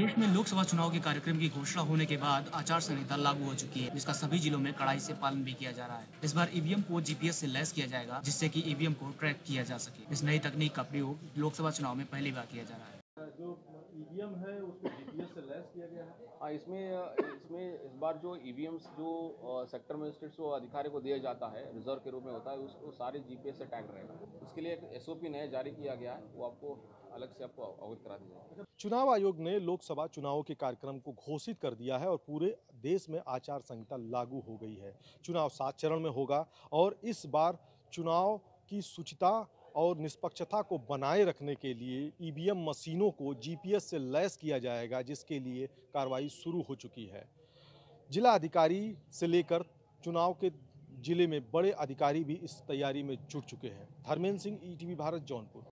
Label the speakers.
Speaker 1: देश में लोकसभा चुनाव के कार्यक्रम की घोषणा होने के बाद आचार संहिता लागू हो चुकी है, जिसका सभी जिलों में कड़ाई से पालन भी किया जा रहा है। इस बार ईवीएम को जीपीएस से लैस किया जाएगा, जिससे कि ईवीएम को ट्रैक किया जा सके। इस नई तकनीक का प्रयोग लोकसभा चुनाव में पहली बार किया जा रहा है।
Speaker 2: जो ईवीएम है, उसको जीपीएस से लैस किया गया है?
Speaker 3: हाँ इसमें इसमें इस बार जो ईवीएम्स जो सेक्टर मजिस्ट्रेट्स को अधिकारी को दिया जाता है रिज़र्व के रूप में होता है उसको सारे जीपीएस से टैग रहेगा। उसके लिए एक एसओपी नया जारी किया गया है, वो आपको अलग से आपको अवगत करा दिया
Speaker 2: चुनाव आयोग ने लोकसभा चुनाव के कार्यक्रम को घोषित कर दिया है और पूरे देश में आचार संहिता लागू हो गई है। चुनाव सात चरण में होगा और इस बार चुनाव की शुचिता और निष्पक्षता को बनाए रखने के लिए ईवीएम मशीनों को जीपीएस से लैस किया जाएगा, जिसके लिए कार्रवाई शुरू हो चुकी है। जिला अधिकारी से लेकर चुनाव के ज़िले में बड़े अधिकारी भी इस तैयारी में जुट चुके हैं। धर्मेंद्र सिंह ईटीवी भारत, जौनपुर।